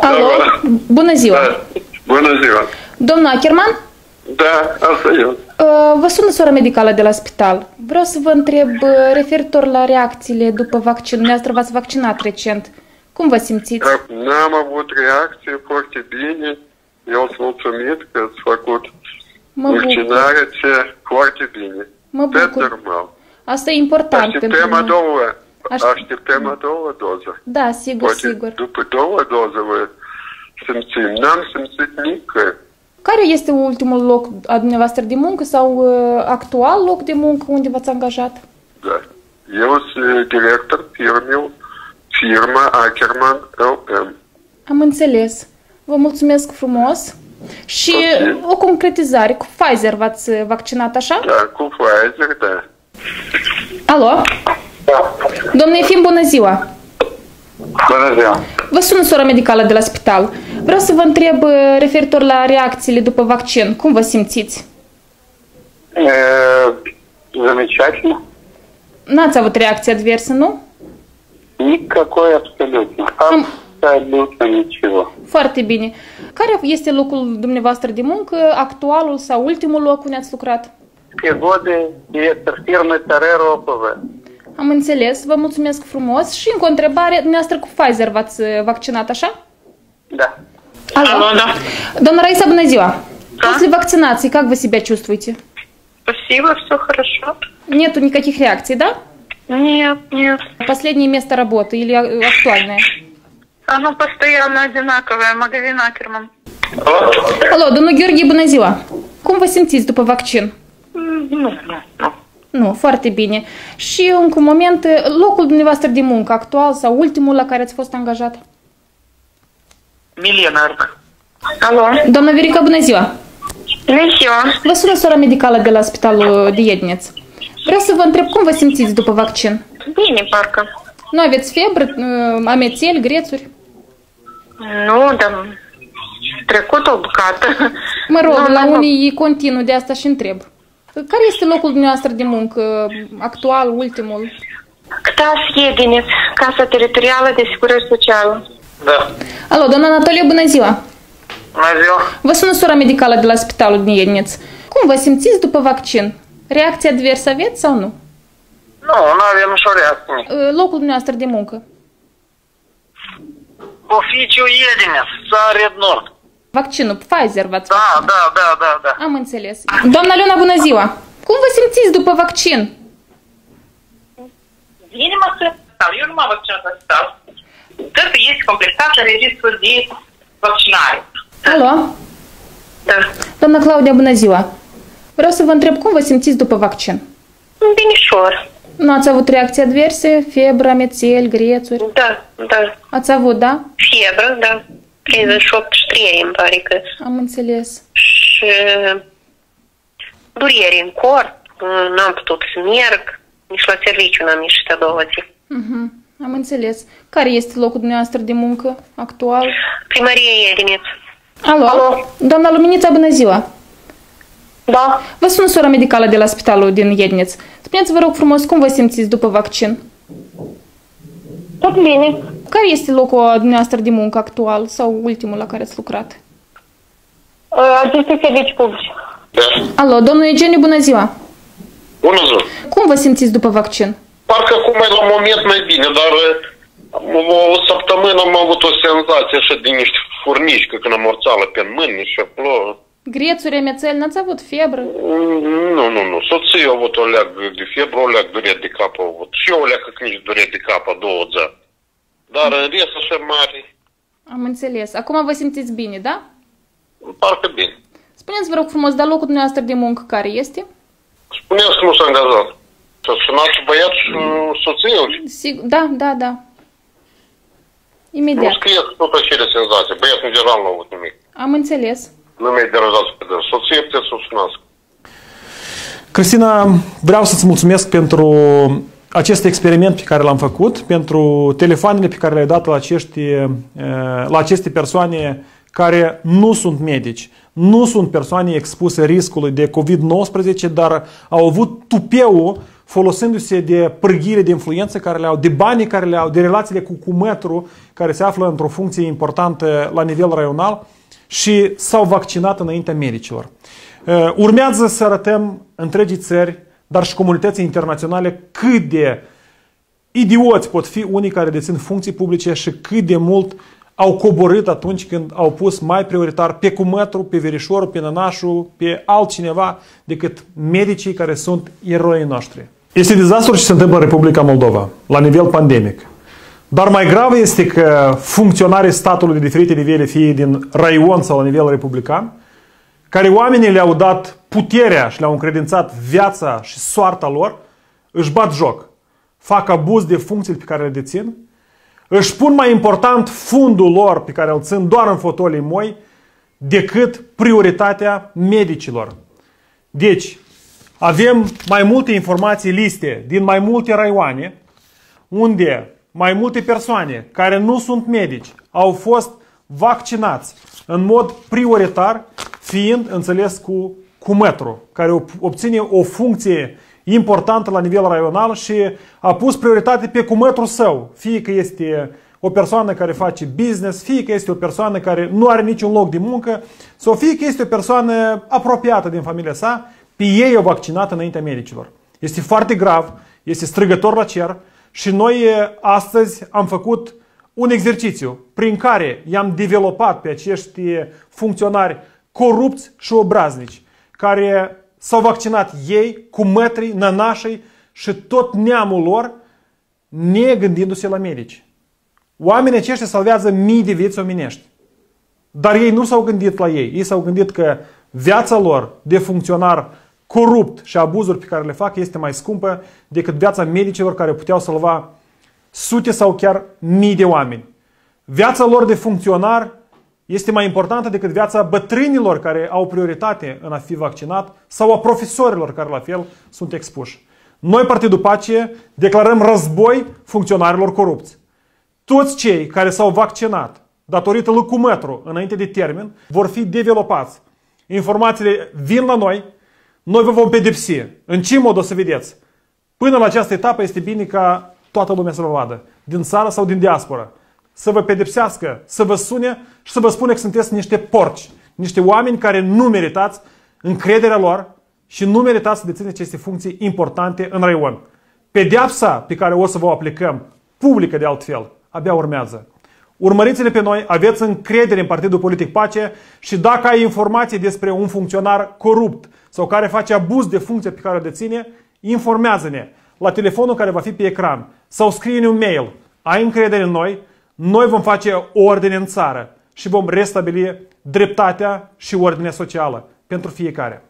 Alo, bună ziua! Da. Bună ziua! Domnul Ackerman? Da, asta eu. Uh, Vă sună sora medicală de la spital. Vreau să vă întreb uh, referitor la reacțiile după vaccin. Dumneavoastră v-ați vaccinat recent. Cum vă simțiți? N-am avut reacție foarte bine. Eu sunt mulțumit că ați făcut Mă bucur. vaccinarea ce foarte bine. Mă Pe bucur. normal. Asta e important pentru Așteptăm a noi. doua. Aș- Așteptăm a doua doză. Da, sigur, Poate sigur. după două doze vă simțim. N-am simțit nică. Care este ultimul loc a dumneavoastră de muncă sau uh, actual loc de muncă unde v-ați angajat? Da. Eu sunt director firmei, firma Ackerman LM. Am înțeles. Vă mulțumesc frumos. Și Ok. o concretizare. Cu Pfizer v-ați uh, vaccinat, așa? Da, cu Pfizer, da. Alo? Domnule Efim, bună ziua! Bună ziua! Vă sună sora medicală de la spital. Vreau să vă întreb uh, referitor la reacțiile după vaccin. Cum vă simțiți? Э, Замечательно. N-ați avut reacție adversă, nu? Никакой абсолютно. Ам. Абсолютно ничего. Foarte bine. Care este locul dumneavoastră de muncă, actualul sau ultimul loc unde ați lucrat? Все годы директор фирмы Torero ОПВ. Am înțeles, vă mulțumesc frumos. Și încă o întrebare, dumneavoastră cu Pfizer v-ați uh, vaccinat, așa? Да. Алло, да. Doamna Раиса, bună ziua! После вакцинации как вы себя чувствуете? Спасибо, все хорошо. Нету никаких реакций, да? Нет, нет. Последнее место работы или э, актуальное? Оно постоянно одинаковое. Магазин Акерман. Alo, domnul Gheorghe, bună ziua! Cum vă simțiți după vaccin? Ну, ну, ну. Nu, foarte bine. Și încă un moment, locul dumneavoastră de muncă actual sau ultimul la care ați fost angajat? Milionar. Alo? Doamna Verica, bună ziua! Bună ziua! Vă sună sora medicală de la Spitalul de Iedneț. Vreau să vă întreb cum vă simțiți după vaccin? Bine, parcă. Nu aveți febră, uh, amețeli, grețuri? Nu, dar trecut o bucată. Mă rog, nu, la nu, unii nu. e continuu, de asta și întreb. Care este locul dumneavoastră de muncă actual, ultimul? CTAS Iedineț, Casa Teritorială de Sigurări Socială. Da. Alo, doamna Anatolie, bună ziua! Bună ziua! Vă sună sora medicală de la spitalul din Iedineț. Cum vă simțiți după vaccin? Reacție adversă aveți sau nu? Nu, nu avem nicio reacție. Uh, locul dumneavoastră de muncă? Oficiu Iedineț, țară Nord. Vaccinul Pfizer v-ați Da, vaccinat. da, da, da, da. Am înțeles. Doamna Leona, bună ziua! Cum vă simțiți după vaccin? Bine mă sunt. Eu nu m-am vaccinat la spital. Totul este completat în registrul de vaccinare. Alo? Da. Doamna Claudia, bună ziua! Vreau să vă întreb cum vă simțiți după vaccin? Binișor. Nu ați avut reacții adverse? Febră, mețel, grețuri? Da, da. Ați avut, da? Febră, da. 38 și 3 îmi pare că. Am înțeles. Și durere în corp, n-am putut să merg, nici la serviciu n-am ieșit a doua zi. Mhm. Am înțeles. Care este locul dumneavoastră de muncă actual? Primăria Iedineț. Alo? Alo? Doamna Luminița, bună ziua! Da. Vă sun sora medicală de la spitalul din Iedneț. Spuneți, vă rog frumos, cum vă simțiți după vaccin? Tot bine. Care este locul dumneavoastră de muncă actual sau ultimul la care ați lucrat? Aceste servicii publici. Da. Alo, domnul Eugeniu, bună ziua! Bună ziua! Cum vă simțiți după vaccin? Parcă acum e la moment mai bine, dar uh, o, o săptămână am avut o senzație așa de niște furnici, că când am morțală pe mâini și plouă. Grețuri, amețeli, n-ați avut febră? Nu, nu, nu. Soția a avut o leag de febră, o leag durere de cap a avut. Și eu o leag că nici durere de cap a două zi. Dar în rest așa mare, Am înțeles. Acum vă simțiți bine, da? parcă bine. Spuneți, vă rog frumos, dar locul dumneavoastră de muncă care este? Spuneți că nu s-a angajat. Să sunați băiat și soția Sigur, da, da, da. Nu Imediat. scrieți tot acele senzații. Băiatul în general nu a avut nimic. Am înțeles. Nu mi-ai deranjat pe dâns. Soția puteți să o sunați. Cristina, vreau să-ți mulțumesc pentru acest experiment pe care l-am făcut, pentru telefoanele pe care le-ai dat la, acești, eh, la aceste persoane care nu sunt medici, nu sunt persoane expuse riscului de COVID-19, dar au avut tupeul folosindu-se de pârghire de influență care le au, de banii care le au, de relațiile cu cumetru care se află într-o funcție importantă la nivel raional și s-au vaccinat înaintea medicilor. Uh, urmează să arătăm întregii țări, dar și comunității internaționale cât de idioți pot fi unii care dețin funcții publice și cât de mult au coborât atunci când au pus mai prioritar pe cumătru, pe verișorul, pe nănașul, pe altcineva decât medicii care sunt eroii noștri. Este dezastru ce se întâmplă în Republica Moldova, la nivel pandemic. Dar mai grav este că funcționarii statului de diferite nivele, fie din raion sau la nivel republican, care oamenii le-au dat puterea și le-au încredințat viața și soarta lor, își bat joc, fac abuz de funcțiile pe care le dețin își pun mai important fundul lor pe care îl țin doar în fotolii moi decât prioritatea medicilor. Deci, avem mai multe informații liste din mai multe raioane unde mai multe persoane care nu sunt medici au fost vaccinați în mod prioritar, fiind înțeles cu, cu metru, care obține o funcție importantă la nivel raional și a pus prioritate pe cumătrul său. Fie că este o persoană care face business, fie că este o persoană care nu are niciun loc de muncă, sau fie că este o persoană apropiată din familia sa, pe ei o vaccinat înaintea medicilor. Este foarte grav, este strigător la cer și noi astăzi am făcut un exercițiu prin care i-am developat pe acești funcționari corupți și obraznici, care S-au vaccinat ei, cu mătrii, nănașii și tot neamul lor, negândindu-se la medici. Oamenii aceștia salvează mii de vieți omenești. Dar ei nu s-au gândit la ei. Ei s-au gândit că viața lor de funcționar corupt și abuzuri pe care le fac este mai scumpă decât viața medicilor care puteau salva sute sau chiar mii de oameni. Viața lor de funcționar este mai importantă decât viața bătrânilor care au prioritate în a fi vaccinat sau a profesorilor care la fel sunt expuși. Noi, Partidul Pace, declarăm război funcționarilor corupți. Toți cei care s-au vaccinat datorită lui Cumetru înainte de termen vor fi developați. Informațiile vin la noi, noi vă vom pedepsi. În ce mod o să vedeți? Până la această etapă este bine ca toată lumea să vă vadă, din țară sau din diaspora să vă pedepsească, să vă sune și să vă spune că sunteți niște porci, niște oameni care nu meritați încrederea lor și nu meritați să dețineți aceste funcții importante în raion. Pedeapsa pe care o să vă aplicăm, publică de altfel, abia urmează. Urmăriți-ne pe noi, aveți încredere în Partidul Politic Pace și dacă ai informații despre un funcționar corupt sau care face abuz de funcție pe care o deține, informează-ne la telefonul care va fi pe ecran sau scrie un mail. Ai încredere în noi? Noi vom face ordine în țară și vom restabili dreptatea și ordinea socială pentru fiecare.